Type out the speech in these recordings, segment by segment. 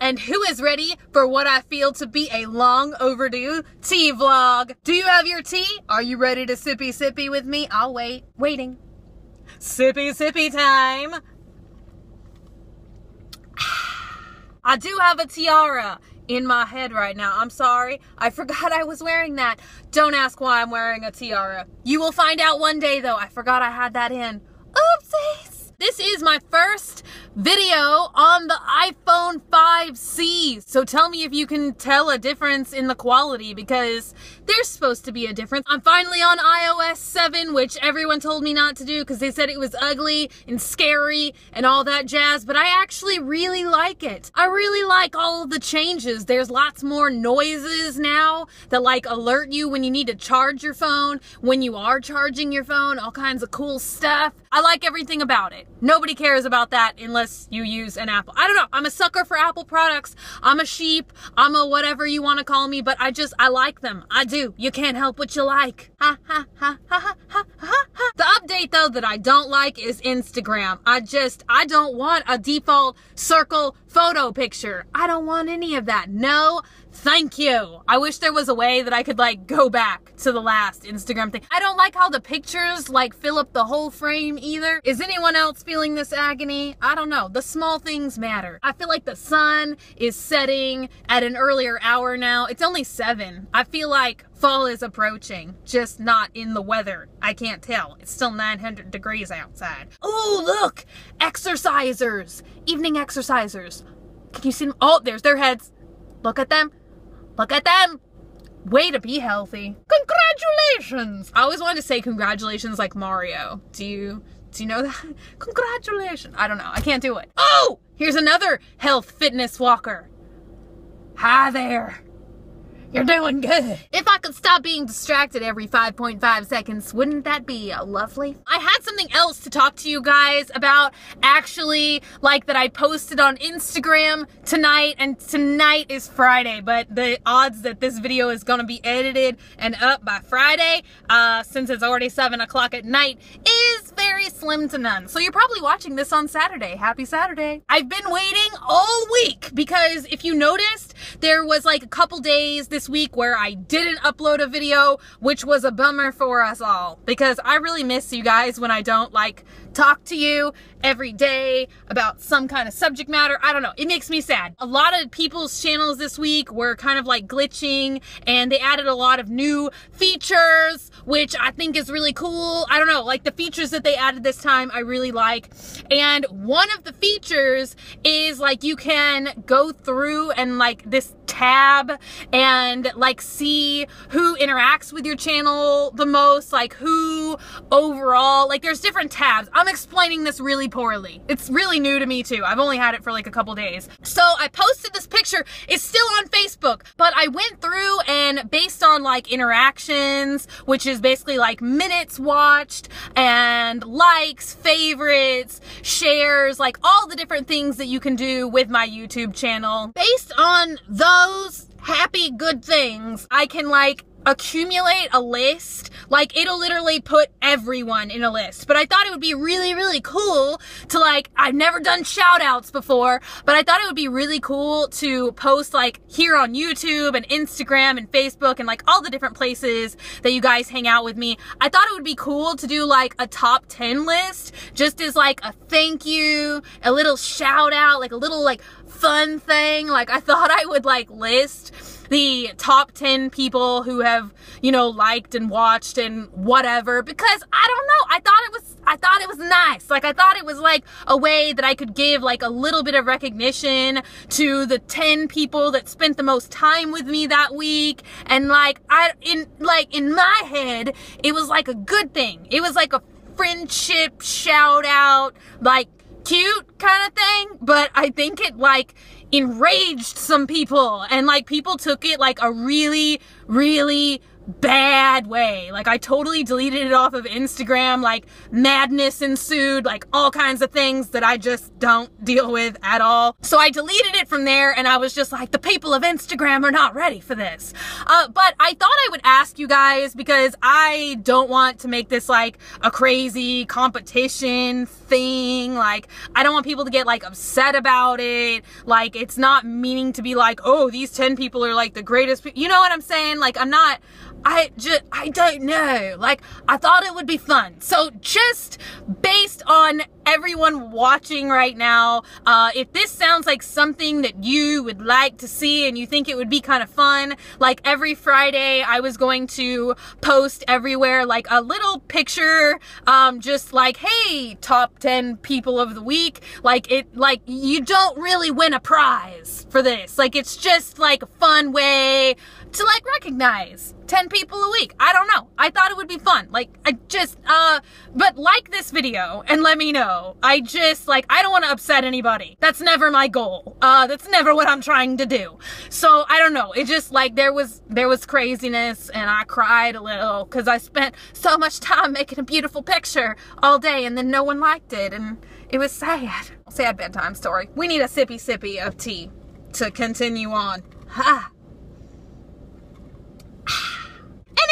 and who is ready for what I feel to be a long overdue tea vlog? Do you have your tea? Are you ready to sippy sippy with me? I'll wait. Waiting. Sippy sippy time. I do have a tiara in my head right now. I'm sorry. I forgot I was wearing that. Don't ask why I'm wearing a tiara. You will find out one day though. I forgot I had that in. This is my first video on the iPhone 5C. So tell me if you can tell a difference in the quality because there's supposed to be a difference. I'm finally on iOS 7, which everyone told me not to do because they said it was ugly and scary and all that jazz, but I actually really like it. I really like all the changes. There's lots more noises now that like alert you when you need to charge your phone, when you are charging your phone, all kinds of cool stuff. I like everything about it. Nobody cares about that unless you use an Apple. I don't know. I'm a sucker for Apple products. I'm a sheep. I'm a whatever you want to call me, but I just, I like them. I do. You can't help what you like. Ha ha ha ha ha ha ha. The update though that I don't like is Instagram. I just, I don't want a default circle photo picture. I don't want any of that. No, thank you. I wish there was a way that I could like go back to the last Instagram thing. I don't like how the pictures like fill up the whole frame either. Is anyone else feeling this agony? I don't know. The small things matter. I feel like the sun is setting at an earlier hour now. It's only seven. I feel like fall is approaching, just not in the weather. I can't tell. It's still 900 degrees outside. Oh, look! Exercisers! Evening exercisers. Can you see them? Oh, there's their heads. Look at them. Look at them. Way to be healthy. Congratulations! I always wanted to say congratulations like Mario. Do you do you know that? Congratulations. I don't know. I can't do it. Oh! Here's another health fitness walker. Hi there. You're doing good. If I could stop being distracted every 5.5 seconds, wouldn't that be lovely? I had something else to talk to you guys about actually, like that I posted on Instagram tonight, and tonight is Friday, but the odds that this video is gonna be edited and up by Friday, uh, since it's already 7 o'clock at night, is very slim to none. So you're probably watching this on Saturday. Happy Saturday. I've been waiting all week because if you noticed, there was like a couple days this week where I didn't upload a video, which was a bummer for us all because I really miss you guys when I don't like talk to you every day about some kind of subject matter. I don't know. It makes me sad. A lot of people's channels this week were kind of like glitching and they added a lot of new features, which I think is really cool. I don't know, like the features that they added this time, I really like. And one of the features is like you can go through and like this tab and like see who interacts with your channel the most, like who overall, like there's different tabs. I'm explaining this really poorly. It's really new to me too. I've only had it for like a couple days. So I posted this picture. It's still on Facebook, but I went through and based on like interactions, which is basically like minutes watched and likes, favorites, shares, like all the different things that you can do with my YouTube channel. Based on those happy good things, I can like accumulate a list. Like it'll literally put everyone in a list. But I thought it would be really, really cool to like, I've never done shout outs before, but I thought it would be really cool to post like here on YouTube and Instagram and Facebook and like all the different places that you guys hang out with me. I thought it would be cool to do like a top 10 list just as like a thank you, a little shout out, like a little like fun thing. Like I thought I would like list the top 10 people who have, you know, liked and watched and whatever because I don't know. I thought it was I thought it was nice. Like I thought it was like a way that I could give like a little bit of recognition to the 10 people that spent the most time with me that week and like I in like in my head it was like a good thing. It was like a friendship shout out like cute kind of thing, but I think it like enraged some people. And like people took it like a really, really bad way. Like I totally deleted it off of Instagram. Like madness ensued, like all kinds of things that I just don't deal with at all. So I deleted it from there and I was just like, the people of Instagram are not ready for this. Uh, but I thought I would ask you guys because I don't want to make this like a crazy competition thing. Like I don't want people to get like upset about it. Like it's not meaning to be like, oh, these 10 people are like the greatest. You know what I'm saying? Like I'm not, I just, I don't know. Like, I thought it would be fun. So just based on everyone watching right now, uh, if this sounds like something that you would like to see and you think it would be kind of fun, like every Friday I was going to post everywhere like a little picture, um, just like, hey, top 10 people of the week. Like it, like you don't really win a prize for this. Like it's just like a fun way to like recognize 10 people a week. I don't know. I thought it would be fun. Like, I just, uh, but like this video and let me know. I just, like, I don't want to upset anybody. That's never my goal. Uh, that's never what I'm trying to do. So, I don't know. It just, like, there was, there was craziness and I cried a little because I spent so much time making a beautiful picture all day and then no one liked it and it was sad. Sad bedtime story. We need a sippy sippy of tea to continue on. Ha!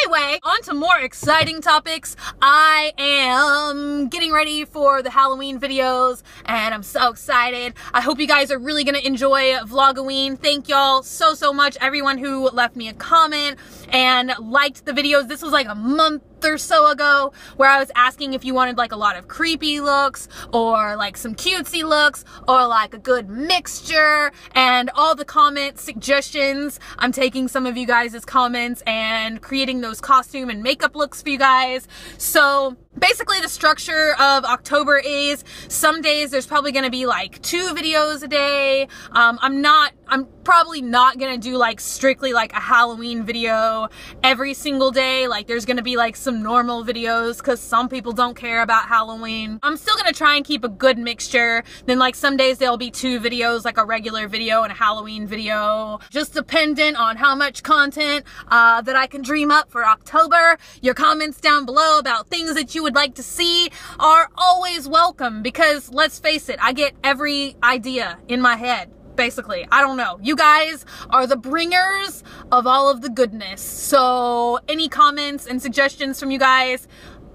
Anyway, on to more exciting topics. I am getting ready for the Halloween videos and I'm so excited. I hope you guys are really gonna enjoy Vlogoween. Thank y'all so, so much. Everyone who left me a comment and liked the videos. This was like a month or so ago where I was asking if you wanted like a lot of creepy looks or like some cutesy looks or like a good mixture and all the comments, suggestions. I'm taking some of you guys' comments and creating those costume and makeup looks for you guys. So basically the structure of October is some days there's probably going to be like two videos a day. Um, I'm not, I'm probably not going to do like strictly like a Halloween video every single day. Like there's going to be like some normal videos because some people don't care about Halloween. I'm still going to try and keep a good mixture. Then like some days there'll be two videos, like a regular video and a Halloween video, just dependent on how much content uh, that I can dream up for October. Your comments down below about things that you would like to see are always welcome because let's face it, I get every idea in my head basically. I don't know. You guys are the bringers of all of the goodness. So any comments and suggestions from you guys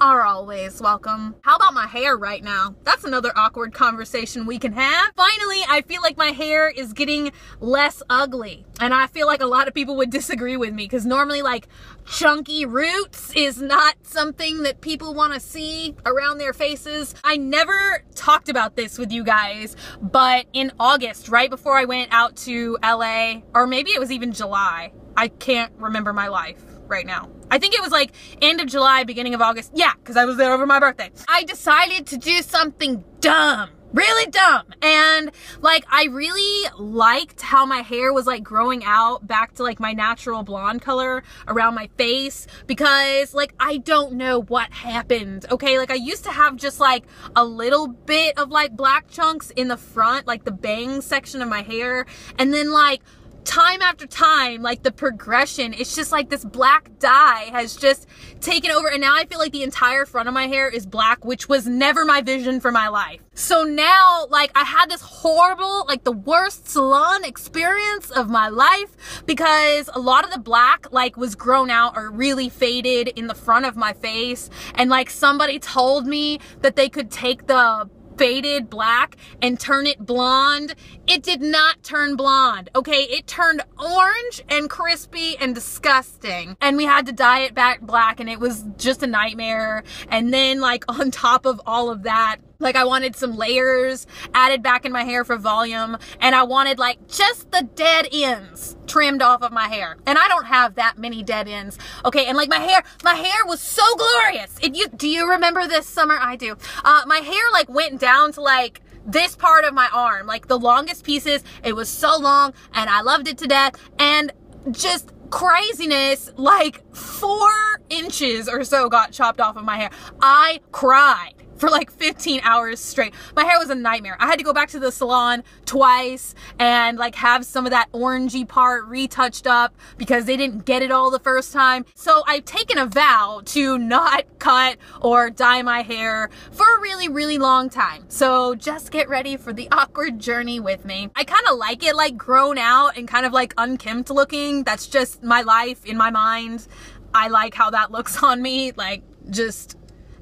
are always welcome. How about my hair right now? That's another awkward conversation we can have. Finally, I feel like my hair is getting less ugly. And I feel like a lot of people would disagree with me because normally like chunky roots is not something that people want to see around their faces. I never talked about this with you guys, but in August, right before I went out to LA, or maybe it was even July, I can't remember my life right now. I think it was like end of July, beginning of August. Yeah, because I was there over my birthday. I decided to do something dumb really dumb and like I really liked how my hair was like growing out back to like my natural blonde color around my face because like I don't know what happened okay like I used to have just like a little bit of like black chunks in the front like the bang section of my hair and then like time after time, like the progression, it's just like this black dye has just taken over. And now I feel like the entire front of my hair is black, which was never my vision for my life. So now, like, I had this horrible, like, the worst salon experience of my life because a lot of the black, like, was grown out or really faded in the front of my face. And, like, somebody told me that they could take the faded black and turn it blonde. It did not turn blonde, okay? It turned orange and crispy and disgusting. And we had to dye it back black and it was just a nightmare. And then like on top of all of that, like I wanted some layers added back in my hair for volume and I wanted like just the dead ends trimmed off of my hair. And I don't have that many dead ends. Okay, and like my hair, my hair was so glorious. It you do you remember this summer? I do. Uh my hair like went down to like this part of my arm, like the longest pieces. It was so long and I loved it to death and just craziness like four inches or so got chopped off of my hair. I cried for like 15 hours straight. My hair was a nightmare. I had to go back to the salon twice and like have some of that orangey part retouched up because they didn't get it all the first time. So I've taken a vow to not cut or dye my hair for a really, really long time. So just get ready for the awkward journey with me. I kind of like it like grown out and kind of like unkempt looking. That's just my life in my mind. I like how that looks on me. Like just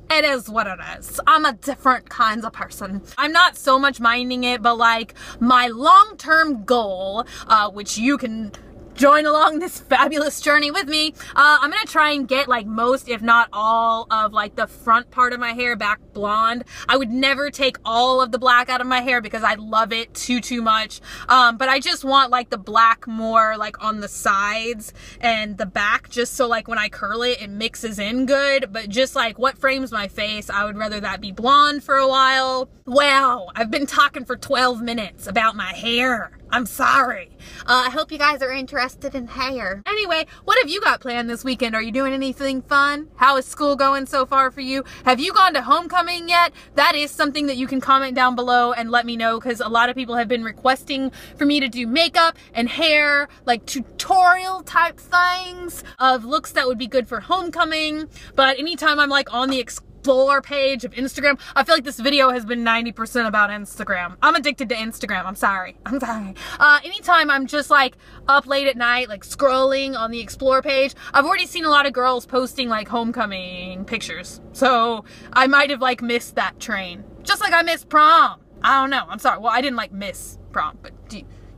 it is what it is. I'm a different kinds of person. I'm not so much minding it, but like my long-term goal, uh, which you can join along this fabulous journey with me. Uh, I'm gonna try and get like most, if not all, of like the front part of my hair back blonde. I would never take all of the black out of my hair because I love it too, too much. Um, but I just want like the black more like on the sides and the back just so like when I curl it, it mixes in good. But just like what frames my face, I would rather that be blonde for a while. Wow, I've been talking for 12 minutes about my hair. I'm sorry. Uh, I hope you guys are interested in hair. Anyway, what have you got planned this weekend? Are you doing anything fun? How is school going so far for you? Have you gone to homecoming yet? That is something that you can comment down below and let me know because a lot of people have been requesting for me to do makeup and hair, like tutorial type things of looks that would be good for homecoming. But anytime I'm like on the explore page of Instagram. I feel like this video has been 90% about Instagram. I'm addicted to Instagram. I'm sorry. I'm sorry. Uh, anytime I'm just like up late at night, like scrolling on the explore page, I've already seen a lot of girls posting like homecoming pictures. So I might have like missed that train. Just like I missed prom. I don't know. I'm sorry. Well, I didn't like miss prom, but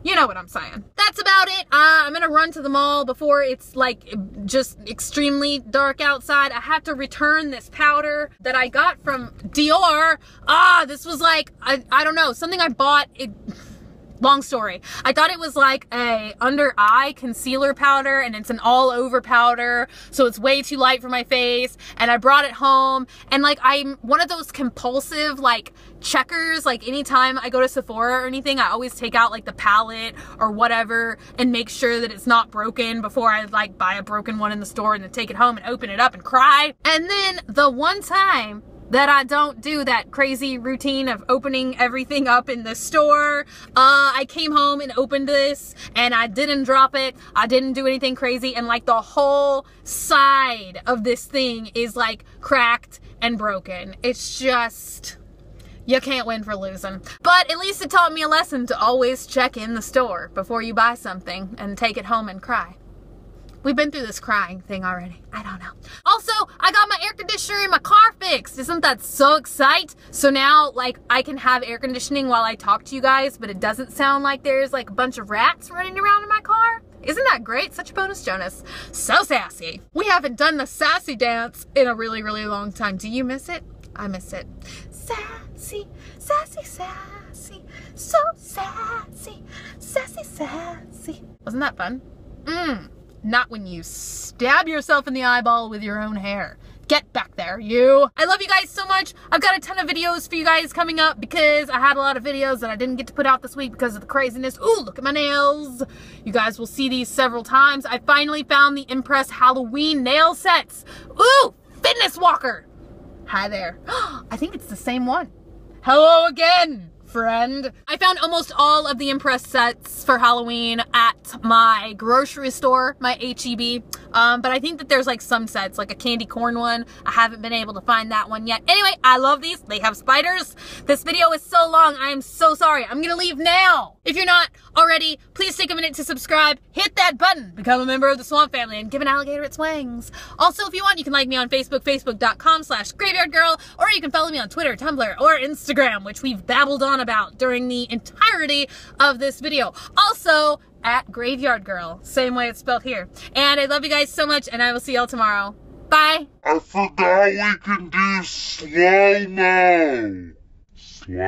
you know what I'm saying. That's about it. Uh, I'm gonna run to the mall before it's like just extremely dark outside. I have to return this powder that I got from Dior. Ah, this was like, I, I don't know, something I bought. It, long story. I thought it was like a under eye concealer powder and it's an all over powder. So it's way too light for my face. And I brought it home and like I'm one of those compulsive like checkers. Like anytime I go to Sephora or anything, I always take out like the palette or whatever and make sure that it's not broken before I like buy a broken one in the store and then take it home and open it up and cry. And then the one time that I don't do that crazy routine of opening everything up in the store. Uh, I came home and opened this and I didn't drop it. I didn't do anything crazy and like the whole side of this thing is like cracked and broken. It's just, you can't win for losing. But at least it taught me a lesson to always check in the store before you buy something and take it home and cry. We've been through this crying thing already. I don't know. Also, I got my air conditioner in my car fixed. Isn't that so excite? So now, like, I can have air conditioning while I talk to you guys, but it doesn't sound like there's like a bunch of rats running around in my car. Isn't that great? Such a bonus, Jonas. So sassy. We haven't done the sassy dance in a really, really long time. Do you miss it? I miss it. Sassy, sassy, sassy, so sassy, sassy, sassy. Wasn't that fun? Mmm. Not when you stab yourself in the eyeball with your own hair. Get back there, you. I love you guys so much. I've got a ton of videos for you guys coming up because I had a lot of videos that I didn't get to put out this week because of the craziness. Ooh, look at my nails. You guys will see these several times. I finally found the Impress Halloween nail sets. Ooh, Fitness Walker. Hi there. I think it's the same one. Hello again friend. I found almost all of the Impress sets for Halloween at my grocery store, my HEB. Um, but I think that there's like some sets, like a candy corn one. I haven't been able to find that one yet. Anyway, I love these. They have spiders. This video is so long. I am so sorry. I'm gonna leave now. If you're not already, please take a minute to subscribe. Hit that button. Become a member of the Swamp Family and give an alligator its wings. Also, if you want, you can like me on Facebook, facebook.com slash graveyardgirl, or you can follow me on Twitter, Tumblr, or Instagram, which we've babbled about during the entirety of this video. Also, at Graveyard Girl. Same way it's spelled here. And I love you guys so much, and I will see y'all tomorrow. Bye. I forgot we can do slow-mo. Slow-mo.